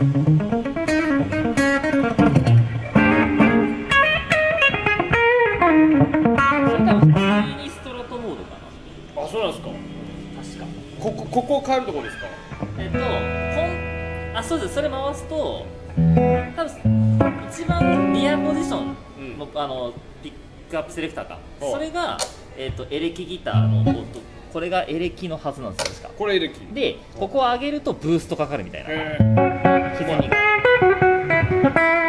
あそうなんですか。確かここここを変えるとこですか？えっとこんあそうです。それ回すと多分一番リアポジションの、あのピックアップセレクターか。おそれが、えっとエレキギターの音これがエレキのはずなんですよ確か。これエレキ。でここを上げるとブーストかかるみたいな。へー。ひねりが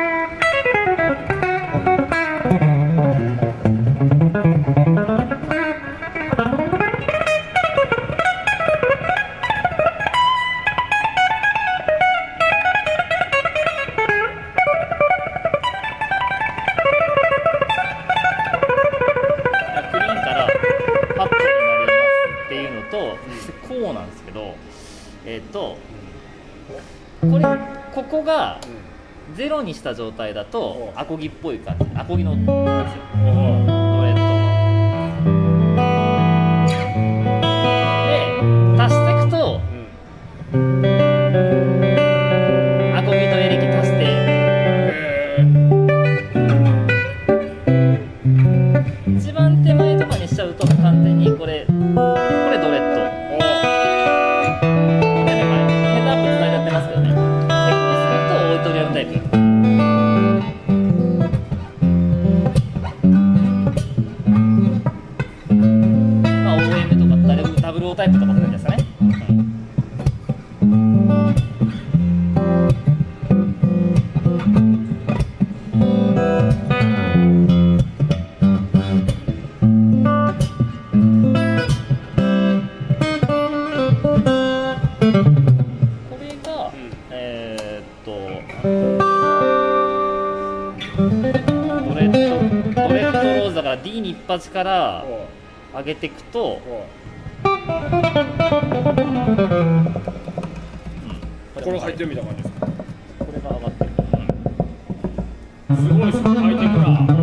えっ、とこれここがゼロにした状態だとおアコギっぽい感じアコギのなんですよブルダブル O タイプとかって感じですかね、うんこれが、えーっとドレッドドレッドローズだから D に一発から上げていくと、これ入ってるみた感じですか？これが上がってる、すごいですね。ハイテクな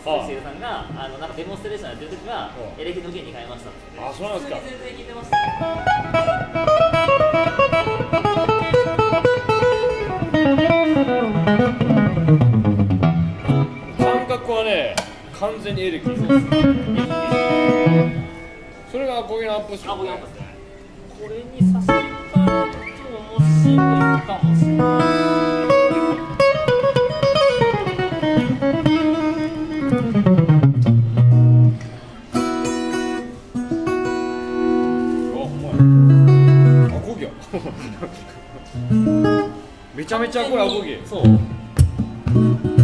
鈴木茂さんがあのなんかデモンストレーションやってる時はうん。エレキの弦に変えました。ってあそうなんですか。全然弾いてましたよ感覚はね完全にエレキそうです。ねそれがアコギのアップスあ、僕やっぱですね。これに差し替えると面白いかもしれない。めちゃめちゃこれアコギそう。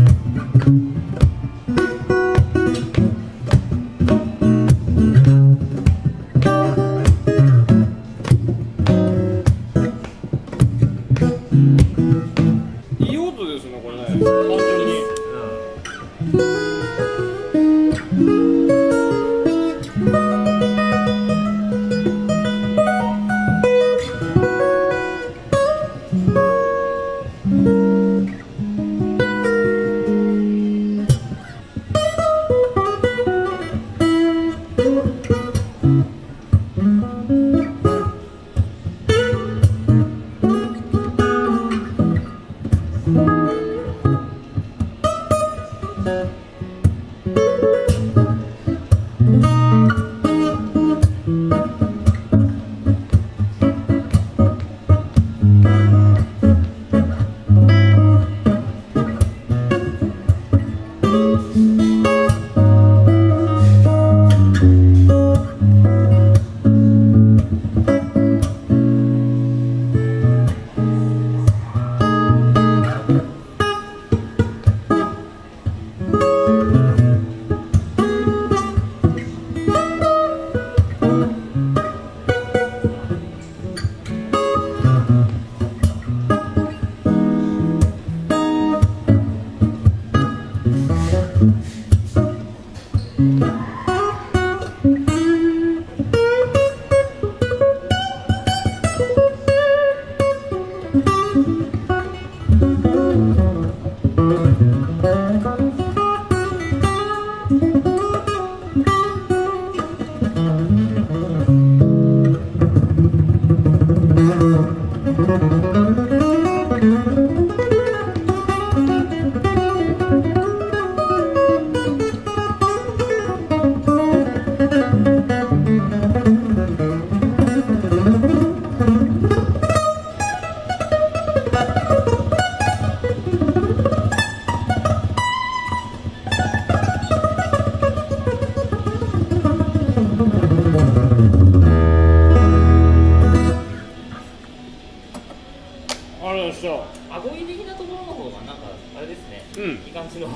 うん。いい感じの。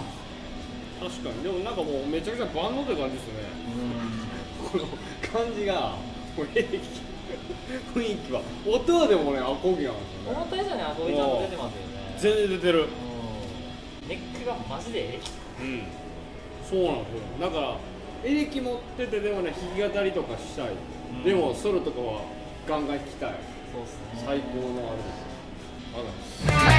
確かに。でもなんかもうめちゃくちゃ万能って感じですね。この感じがもうエレキ雰囲気は。音でもねアコギなんですよね。思った以上にアコギちゃんと出てますよね。全然出てる。うん。ネックがマジでエレキうん。そうなんですよ。だからエレキ持っててでもね弾き語りとかしたい、ん。でもソロとかはガンガン弾きたい。そうっすね。最高のあれです。あの